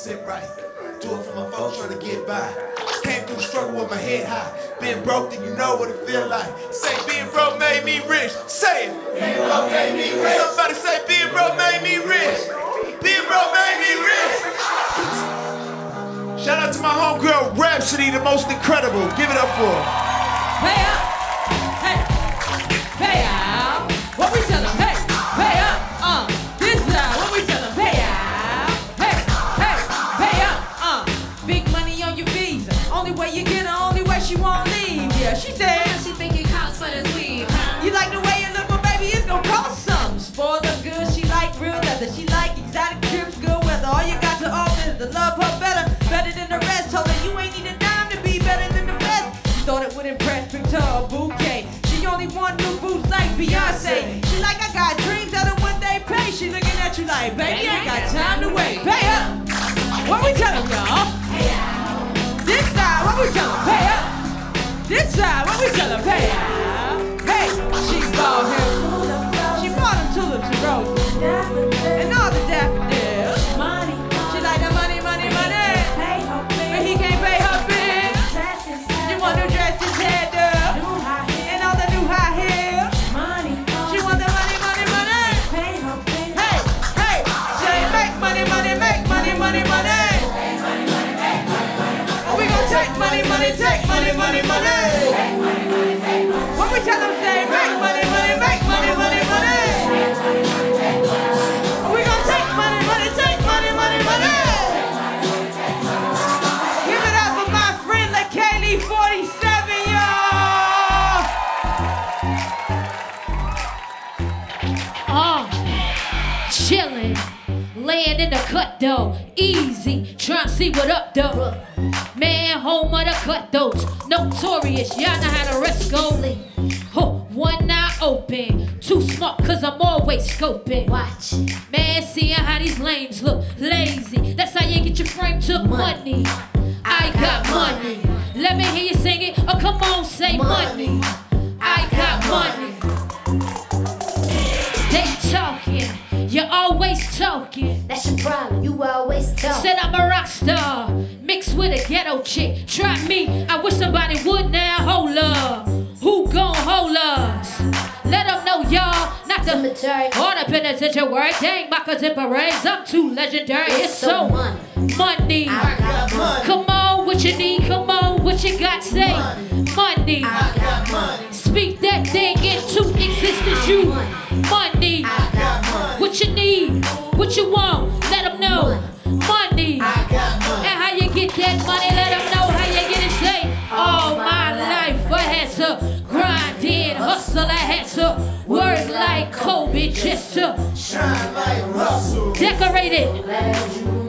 sit right. Do it for my folks trying to get by. Came through the struggle with my head high. Been broke, then you know what it feel like. Say being broke made me rich. Say it. Being broke made me rich. Somebody say being broke made me rich. Being broke made me rich. Shout out to my homegirl Rapsody, the most incredible. Give it up for her. Hey, She said. She think it costs for this weave, huh? You like the way you look, but baby, it's gonna cost something. Spoil her good, she like real leather. She like exotic trips, good weather. All you got to offer is to love her better, better than the rest. Told her you ain't need a dime to be better than the rest. You thought it would impress, picked her a bouquet. She only want new boots like Beyonce. She like I got dreams that one day pay. She looking at you like, baby, I ain't got time to wait. Pay up. What we tell tell 'em, y'all? This side, what we tell 'em? Pay up. Chillin', laying in the cut though, easy, trying to see what up though. Man, home of the cut those, notorious, y'all know how the rest go. Huh, one eye open, too smart cause I'm always scoping. Watch. Man, seeing how these lanes look lazy. That's how you get your frame to money. I got money. Let me hear you sing it. Oh, come on, say money. I got money. Ghetto chick. Try me. I wish somebody would now. Hold up. Who gon' hold us? Let them know y'all not the Cemetery. all the penitentiary. Dang, my contemporaries, I'm too legendary. It's so money. money. I got money. Come on, what you need? Come on, what you got? Say money. I got money. Speak that thing into existence. You money. I got money. What you need? What you want? Let them know. Money. I to work like Kobe just to Shine like Russell. decorate it. Glad you